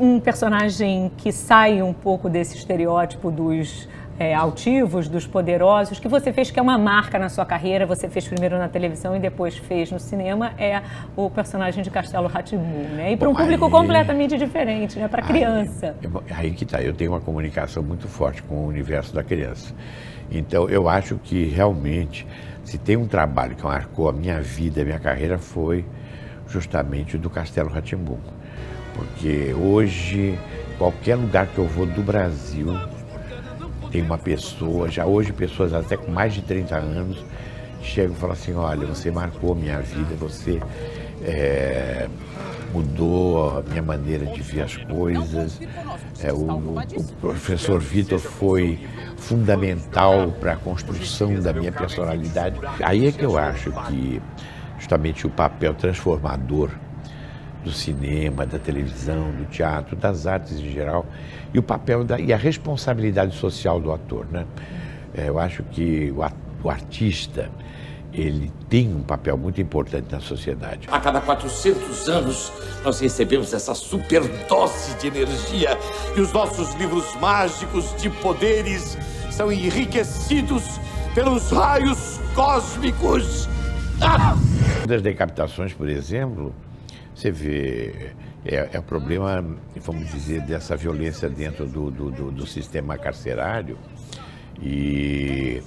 um, personagem que sai um pouco desse estereótipo dos é, altivos, dos poderosos, que você fez que é uma marca na sua carreira, você fez primeiro na televisão e depois fez no cinema, é o personagem de Castelo Ratimbun, né? E para um público aí, completamente diferente, né? Para criança. Aí, aí que tá, eu tenho uma comunicação muito forte com o universo da criança. Então, eu acho que realmente, se tem um trabalho que marcou a minha vida, a minha carreira, foi justamente o do Castelo Ratimbun. Porque hoje, qualquer lugar que eu vou do Brasil, tem uma pessoa, já hoje pessoas até com mais de 30 anos, chegam e falam assim, olha, você marcou a minha vida, você é, mudou a minha maneira de ver as coisas. É, o, o, professor Vitor foi fundamental para a construção da minha personalidade. Aí é que eu acho que justamente o papel transformador do cinema, da televisão, do teatro, das artes em geral, e o papel da, e a responsabilidade social do ator. Né? É, eu acho que o, o artista ele tem um papel muito importante na sociedade. A cada 400 anos, nós recebemos essa superdose de energia e os nossos livros mágicos de poderes são enriquecidos pelos raios cósmicos. Ah! Das decapitações, por exemplo, você vê, é, é o problema, vamos dizer, dessa violência dentro do, do, do, do sistema carcerário e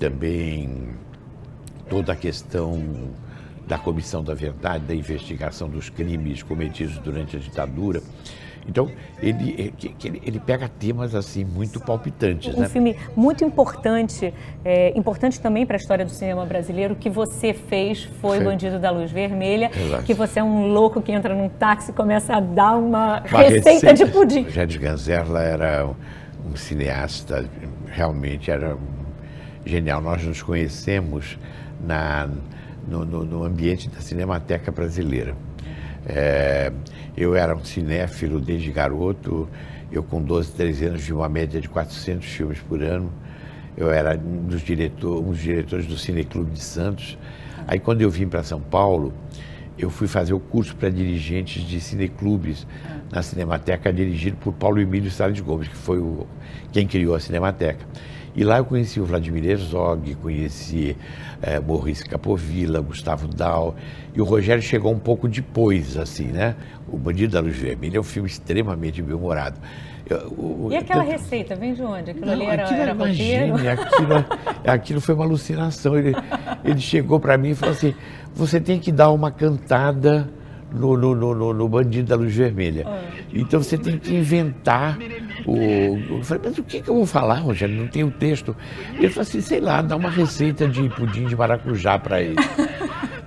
também toda a questão da comissão da verdade, da investigação dos crimes cometidos durante a ditadura. Então, ele, ele, ele, pega temas assim muito palpitantes. Um né? filme muito importante, é, importante também para a história do cinema brasileiro, que você fez foi Sim. Bandido da Luz Vermelha, Exato. que você é um louco que entra num táxi e começa a dar uma, uma receita, receita, de pudim. Jade Ganzerla era um cineasta, realmente era genial. Nós nos conhecemos na, no, no, no ambiente da Cinemateca Brasileira. É, eu era um cinéfilo desde garoto, eu com 12, 13 anos vi uma média de 400 filmes por ano. Eu era um dos, diretor, um dos diretores do Cineclube de Santos. Aí quando eu vim para São Paulo, eu fui fazer o curso para dirigentes de cineclubes na Cinemateca, dirigido por Paulo Emílio Salles Gomes, que foi o, quem criou a Cinemateca. E lá eu conheci o Vladimir Herzog, conheci é, Maurice Capovilla, Gustavo Dal. E o Rogério chegou um pouco depois, assim, né? O Bandido da Luz Vermelha é um filme extremamente bem-humorado. E aquela tanto... receita, vem de onde? Aquilo não, ali era, aquilo era imagine, aquilo, aquilo foi uma alucinação. Ele, ele chegou para mim e falou assim, você tem que dar uma cantada no, no, no, no, Bandido da Luz Vermelha. Ah. Então você tem que inventar o. Eu falei, mas o que, que eu vou falar, Rogério? Não tem o texto. Ele falou assim, sei lá, dá uma receita de pudim de maracujá para ele.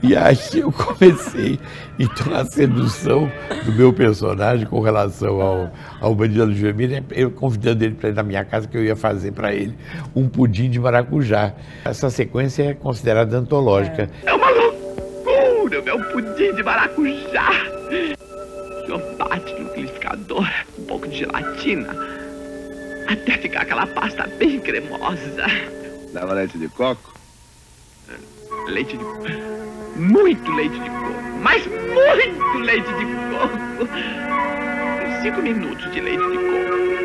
E aí eu comecei, então, a sedução do meu personagem com relação ao, ao Bandido da Luz Vermelha, eu convidando ele para ir na minha casa que eu ia fazer para ele um pudim de maracujá. Essa sequência é considerada antológica. É, é uma loucura, meu pudim de maracujá. O senhor bate no liquidificador, um pouco de gelatina, até ficar aquela pasta bem cremosa. Leva leite de coco? Leite de... Muito leite de coco, mas muito leite de coco. Cinco minutos de leite de